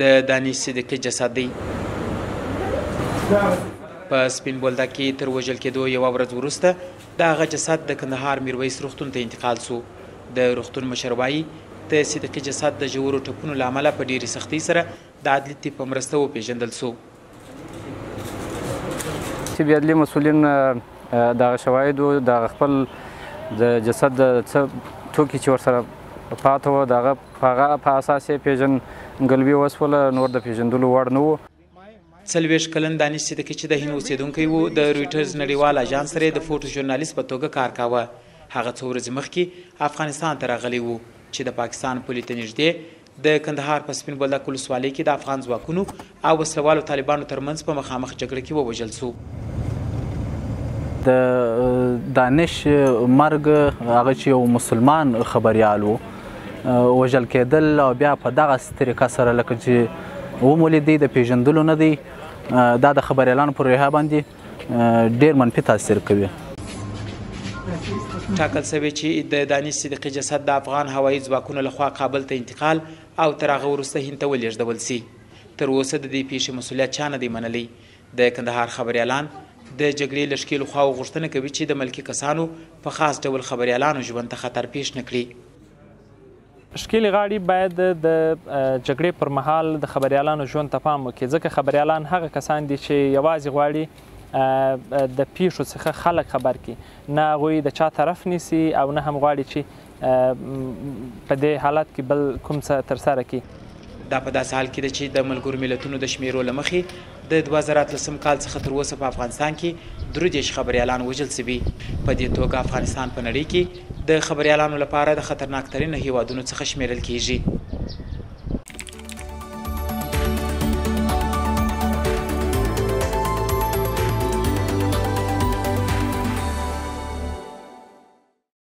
د دانش صدیقي جسد دی په سپین بولده کې تر وژل کېدو یوه ورځ وروسته د هغه جسد د کندهار میرویس روغتون ته انتقال سو د روغتون مشر وایي د صدیقي جسد د ژورو ټپونو له امله په ډېرې سختۍ سره د عدلي طب په مرسته وپېژندل سو چې بیا دلی مسولین دغه شواهدو دغه خپل د جسد د څه توکي چې ورسره پاته وو د هغه په هغه په اساس یې پېژندګلوي وسوله نور د پېژندلو وړ نه وو څلوېښت کلن دانش صدیقي چې د هند اوسېدونکی و د رویټرز نړیوال اژانس سره د فوټو ژورنالیست په توګه کار کاوه هغه څو ورځې مخکې افغانستان ته راغلی و چې د پاکستان پولې ته نږدې د کندهار په سپین بولدک ولسوالۍ کې د افغان ځواکونو او وسله والو طالبانو ترمنځ په مخامخ جګړه کې ووژل شو. د دانش مرګ هغه چې یو مسلمان خبریال وو وژل کېدل او بیا په دغسې طریقه سره لکه چې ومو لیدی د پېژندلو نه دی دا د خبریالانو پر روحیه باندې ډېر منفي تاثیر کوي. ټاکل شوې چې د دانش صدیقي جسد د افغان هوایي ځواکونو لخوا کابل ته انتقال او تر هغه وروسته هند ته ولېږدول شي. تر اوسه د دې پېښې مسوولیت چا نه دی منلی. د کندهار خبریالان د جګړې له ښکېلو خواوو غوښتنه کوي چې د ملکي کسانو په خاص ډول خبریالانو ژوند ته خطر پېښ نه کړي. ښکېلې غاړي باید د جګړې پر مهال د خبریالانو ژوند ته پام وکړي، ځکه خبریالان هغه کسان دي چې یوازې غواړي د پېښو څخه خلک خبر کړي، نه هغوی د چا طرف نیسي او نه هم غواړي چې په دې حالت کې بل کوم څه ترسره کړي. دا په داسې حال کې ده چې د ملګرو ملتونو د شمېرو له مخې د دوه زره اتلسم کال څخه تر اوسه په افغانستان کې درو دېرش خبریالان وژل شوي. په دې توګه افغانستان په نړۍ کې د خبریالانو لپاره د خطرناک ترینو هېوادونو څخه شمېرل کېږي.